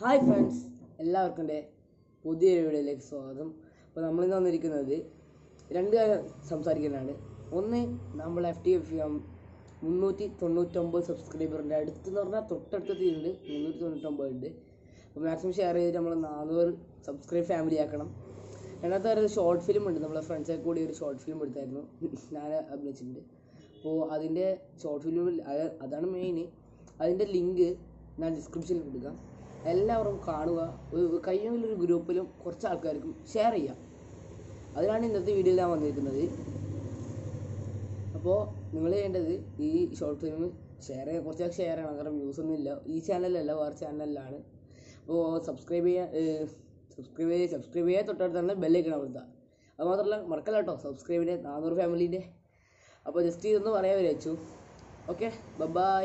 Hi friends എല്ലാവർക്കും എന്റെ പുതിയൊരു വീഡിയോയിലേക്ക് സ്വാഗതം. അപ്പോൾ നമ്മളിന്ന് വന്നിരിക്കുന്നത് രണ്ട് കാര്യം സംസാരിക്കാനാണ്. ഒന്ന് നമ്മൾ എഫ് ടി എഫ് മുന്നൂറ്റി തൊണ്ണൂറ്റൊമ്പത് സബ്സ്ക്രൈബറിന്റെ അടുത്തെന്ന് പറഞ്ഞാൽ തൊട്ടടുത്ത് തീരുണ്ട് മുന്നൂറ്റി തൊണ്ണൂറ്റൊമ്പത് ഉണ്ട് അപ്പോൾ മാക്സിമം ഷെയർ ചെയ്തിട്ട് നമ്മൾ നാനൂറ് സബ്സ്ക്രൈബ് ഫാമിലി ആക്കണം. രണ്ടാമത്തെ ഒരു ഷോർട്ട് ഫിലിം ഉണ്ട്. നമ്മളെ ഫ്രണ്ട്സൊക്കെ കൂടി ഒരു ഷോർട്ട് ഫിലിം എടുത്തായിരുന്നു. ഞാൻ അഭിനയിച്ചിട്ടുണ്ട്. അപ്പോൾ അതിന്റെ ഷോർട്ട് ഫിലിം അതാണ് മെയിൻ അതിന്റെ ലിങ്ക് ഞാൻ ഡിസ്ക്രിപ്ഷനിൽ കൊടുക്കാം. എല്ലാവരും കാണുക. കഴിയുമെങ്കിൽ ഒരു ഗ്രൂപ്പിലും കുറച്ച് ആൾക്കാർക്കും ഷെയർ ചെയ്യാം അതിനാണ് ഇന്നത്തെ വീഡിയോയിൽ ഞാൻ വന്നിരിക്കുന്നത്. അപ്പോൾ നിങ്ങൾ ചെയ്യേണ്ടത് ഈ ഷോർട്ട് ഫിലിം ഷെയർ ചെയ്യാൻ കുറച്ചൊക്കെ ഷെയർ ചെയ്യണം. കാരണം വ്യൂസ് ഒന്നും ഇല്ല. ഈ ചാനലല്ല വേറെ ചാനലിലാണ് അപ്പോൾ സബ്സ്ക്രൈബ് ചെയ്യാൻ സബ്സ്ക്രൈബ് ചെയ്യുക സബ്സ്ക്രൈബ് ചെയ്യുക തൊട്ടടുത്ത് തന്നെ ബെല്ലൈക്കണം അവിടുത്തെ അത് മാത്രമല്ല മറക്കല്ല കേട്ടോ. സബ്സ്ക്രൈബിന്റെ നാനൂറ് ഫാമിലീന്റെ അപ്പോൾ ജസ്റ്റ് ഇതൊന്ന് പറയാൻ വിചാരിച്ചു. Okay bye